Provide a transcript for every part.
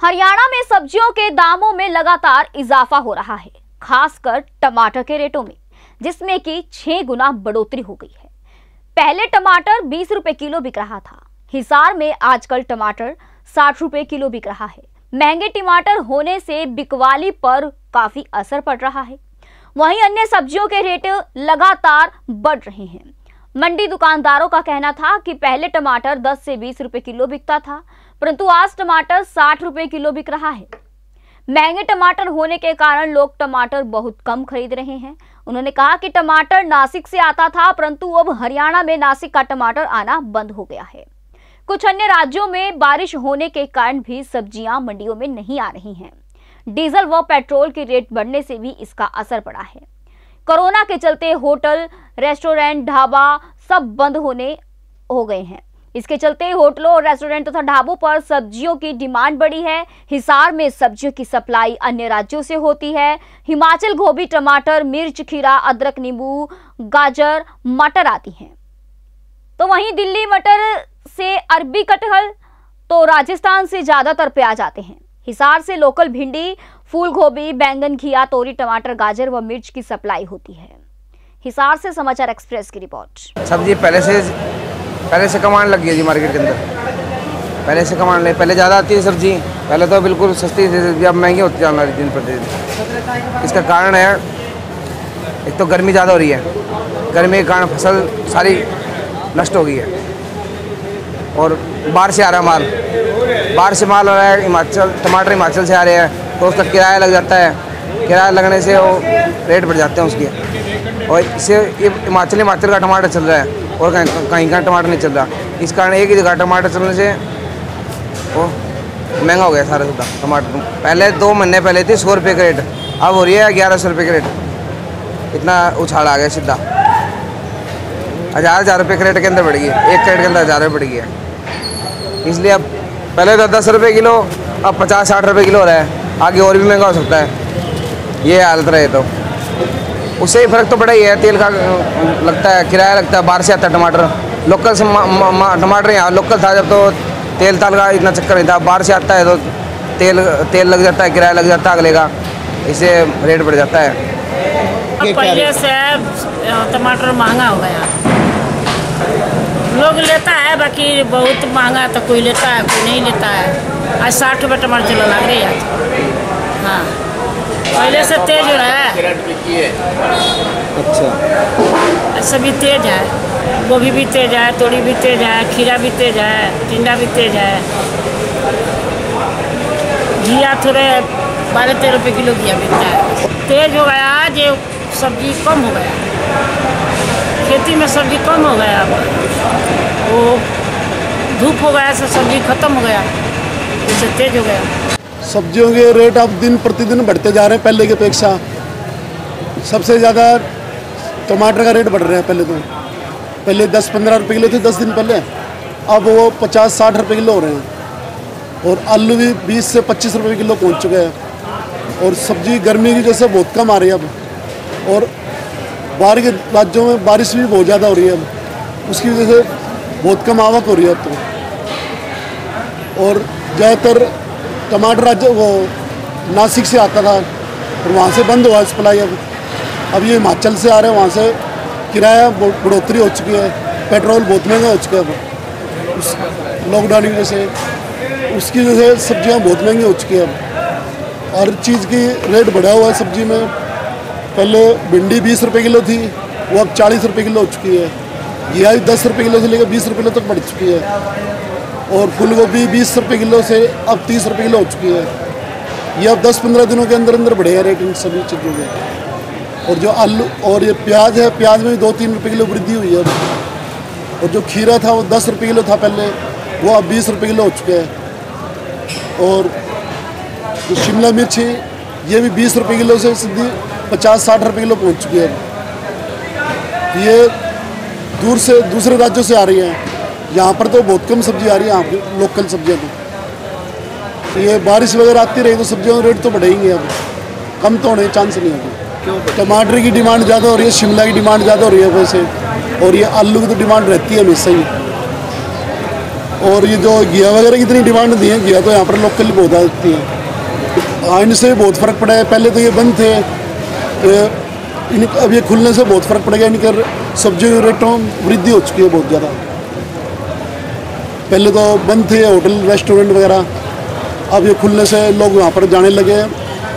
हरियाणा में सब्जियों के दामों में लगातार इजाफा हो रहा है, खासकर टमाटर के रेटों में, जिसमें कि छह गुना बढ़ोतरी हो गई है। पहले टमाटर बीस रुपए किलो बिक रहा था। हिसार में आजकल टमाटर साठ रुपए किलो बिक रहा है। महँगे टमाटर होने से बिकवाली पर काफ़ी असर पड़ रहा है। वहीं अन्य सब्जियों के रेट लगातार बढ़ रहे हैं। मंडी दुकानदारों का कहना था कि पहले टमाटर 10 से 20 रुपए किलो बिकता था परंतु आज टमाटर 60 रुपए किलो बिक रहा है। महँगे टमाटर होने के कारण लोग टमाटर बहुत कम खरीद रहे हैं। उन्होंने कहा कि टमाटर नासिक से आता था, परंतु अब हरियाणा में नासिक का टमाटर आना बंद हो गया है। कुछ अन्य राज्यों में बारिश होने के कारण भी सब्ज़ियाँ मंडियों में नहीं आ रही हैं। डीजल व पेट्रोल के रेट बढ़ने से भी इसका असर पड़ा है। कोरोना के चलते होटल, रेस्टोरेंट, ढाबा सब बंद होने हो गए हैं। इसके चलते होटलों और रेस्टोरेंट तथा ढाबों पर सब्जियों की डिमांड बढ़ी है। हिसार में सब्जियों की सप्लाई अन्य राज्यों से होती है। हिमाचल गोभी, टमाटर, मिर्च, खीरा, अदरक, नींबू, गाजर, मटर आती हैं। तो वहीं दिल्ली मटर से अरबी कटहल तो राजस्थान से ज़्यादातर प्याज आते हैं। हिसार से लोकल भिंडी फूल गोभी बैंगन, घिया, तोरी, टमाटर, गाजर व मिर्च की सप्लाई होती है। हिसार से समाचार एक्सप्रेस की रिपोर्ट। सब्ज़ी पहले से पहले से कमाने लग गई है जी मार्केट के अंदर। पहले से कमाने लगे, पहले ज़्यादा आती है सब्ज़ी पहले तो बिल्कुल सस्ती थी सब्ज़ी अब महँगी होती जा रही दिन प्रतिदिन इसका कारण है, एक तो गर्मी ज़्यादा हो रही है। गर्मी के कारण फ़सल सारी नष्ट हो गई है। और बाहर से आ रहा माल। बाहर से माल आ रहा है, हिमाचल, टमाटर हिमाचल से आ रहे हैं। तो उसका किराया लग जाता है। किराया लगने से वो रेट बढ़ जाते हैं उसके। और इससे ये हिमाचल हिमाचल का टमाटर चल रहा है और कहीं कहीं का टमाटर नहीं चल रहा। इस कारण एक ही जगह टमाटर चलने से वो महँगा हो गया सारा सौदा, टमाटर। पहले दो महीने पहले थी सौ रुपये का रेट अब हो रही है ग्यारह सौ रुपये का रेट इतना उछाल आ गया सीधा। हज़ार हज़ार रुपये क्रेट के अंदर बढ़ गई एक क्रेट के अंदर हज़ार रुपये बढ़ है। इसलिए अब पहले तो दस रुपये किलो, अब पचास साठ रुपये किलो हो रहा है। आगे और भी महँगा हो सकता है। ये हालत रहे तो। उससे ही फ़र्क तो पड़ा ही है तेल का लगता है किराया लगता है बाहर से आता है टमाटर। लोकल से टमाटर यहाँ लोकल था जब तो तेल ताल का इतना चक्कर नहीं था बाहर से आता है तो तेल तेल लग जाता है किराया लग जाता है अगले का इससे रेट बढ़ जाता है। पहले से टमाटर महँगा हो गया। लोग लेता है बाकी बहुत महँगा तो कोई लेता है कोई नहीं लेता है। आज साठ रुपये टमाटर चलो लग रही है हाँ। पहले से तेज हो रहा है। अच्छा। सभी तेज है। गोभी भी तेज है तोरी भी तेज है खीरा भी तेज है टिंडा भी तेज है। घिया थोड़े बारह तेरह रुपये किलो घिया बिकता है। तेज हो गया आज ये सब्ज़ी कम हो गया। खेती में सब्ज़ी कम हो गया। अब वो धूप हो गया से सब्ज़ी खत्म हो गया। इससे तेज हो गया। सब्जियों के रेट अब दिन प्रतिदिन बढ़ते जा रहे हैं, पहले की अपेक्षा। सबसे ज़्यादा टमाटर का रेट बढ़ रहा है पहले तो। पहले दस पंद्रह रुपये किलो थे, दस दिन पहले। अब वो पचास साठ रुपये किलो हो रहे हैं। और आलू भी बीस से पच्चीस रुपये किलो पहुँच चुके हैं। और सब्ज़ी गर्मी की जैसे बहुत कम आ रही है अब। और बाहर के राज्यों में बारिश भी बहुत ज़्यादा हो रही है अब। उसकी वजह से बहुत कम आवक हो रही है अब तो। और ज़्यादातर टमाटर आज वो नासिक से आता था, और वहाँ से बंद हुआ सप्लाई अब। अब ये हिमाचल से आ रहे हैं, वहाँ से किराया बढ़ोतरी हो चुकी है, पेट्रोल बहुत महँगा हो चुका है अब। लॉकडाउन की वजह से, उसकी वजह से सब्ज़ियाँ बहुत महँगी हो चुकी है अब। हर चीज़ की रेट बढ़ा हुआ है सब्ज़ी में। पहले भिंडी बीस रुपये किलो थी, वो अब चालीस रुपये किलो हो चुकी है। यह दस रुपये किलो से लेकर बीस रुपये किलो तक बढ़ चुकी है। और फूल गोभी बीस रुपये किलो से अब तीस रुपये किलो हो चुकी है। ये अब दस पंद्रह दिनों के अंदर अंदर बढ़े हैं रेट इन सभी चीज़ों के और जो आलू और ये प्याज है, प्याज में भी दो तीन रुपये किलो वृद्धि हुई है और जो खीरा था वो दस रुपये किलो था पहले, वो अब बीस रुपये किलो हो चुके हैं। और जो शिमला मिर्च है, ये भी बीस रुपये किलो से सीधी पचास साठ रुपये किलो पहुँच चुकी है। ये दूर से, दूसरे राज्यों से आ रही हैं। यहाँ पर तो बहुत कम सब्ज़ी आ रही है यहाँ लोकल सब्ज़ियाँ तो। तो ये बारिश वगैरह आती रही तो सब्जियों का रेट तो बढ़ेंगे अब। कम तो होने चांस नहीं होगी टमाटर की डिमांड ज़्यादा हो रही है शिमला की डिमांड ज़्यादा हो रही है वैसे। और ये आलू की तो डिमांड रहती है हमेशा ही। और ये जो घिया वगैरह की इतनी डिमांड नहीं है घिया तो यहाँ पर लोकल बहुत आती है। हाँ इनसे बहुत फ़र्क पड़ा है। पहले तो ये बंद थे। इन अब ये खुलने से बहुत फ़र्क पड़ेगा इनके सब्जियों के रेटों में वृद्धि हो चुकी है बहुत ज़्यादा। पहले तो बंद थे होटल, रेस्टोरेंट वगैरह। अब ये खुलने से लोग वहाँ पर जाने लगे हैं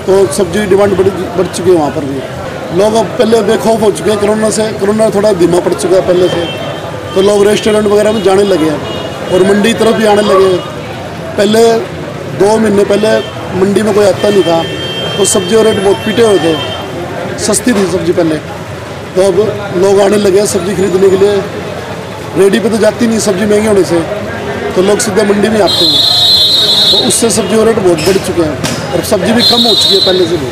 तो सब्ज़ी डिमांड बढ़ बढ़ चुकी है वहाँ पर भी। लोग अब पहले बेखौफ हो चुके हैं कोरोना से, कोरोना थोड़ा धीमा पड़ चुका है पहले से। तो लोग रेस्टोरेंट वगैरह में जाने लगे हैं और मंडी तरफ़ भी आने लगे पहले दो महीने पहले मंडी में कोई आता नहीं था तो सब्ज़ी और रेट बहुत पीटे हुए थे। सस्ती थी सब्ज़ी पहले। तो अब लोग आने लगे सब्ज़ी खरीदने के लिए। रेडी पे तो जाती नहीं सब्ज़ी महँगी होने से। तो लोग सीधे मंडी में आते हैं। तो उससे सब्ज़ी रेट बहुत बढ़ चुके हैं और सब्ज़ी भी कम हो चुकी है पहले से भी।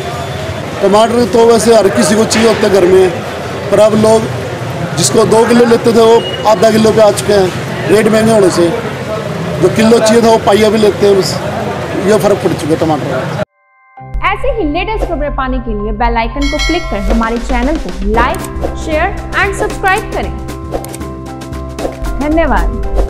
टमाटर तो वैसे हर किसी को चाहिए होते घर में, पर अब लोग जिसको दो किलो लेते थे वो आधा किलो पे आ चुके हैं, रेट महँगे होने से। जो किलो चाहिए था वो पाइया भी लेते हैं, बस ये फ़र्क पड़ चुका है टमाटर ऐसे ही लेटेस्ट खबरें पाने के लिए बेल आइकन को क्लिक कर हमारे चैनल को लाइक, शेयर एंड सब्सक्राइब करें। धन्यवाद।